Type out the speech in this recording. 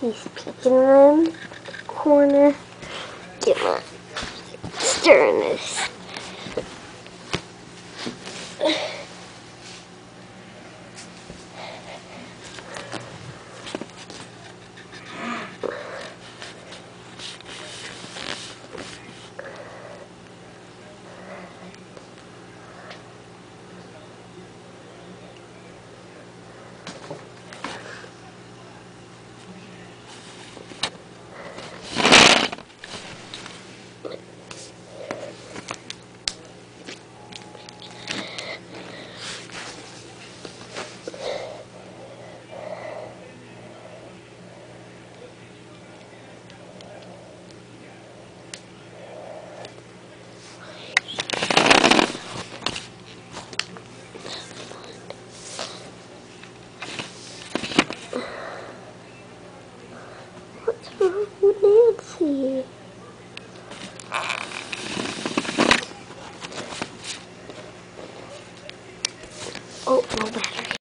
He's peeking around the corner. Get my stirring this. Nancy? Oh, no battery.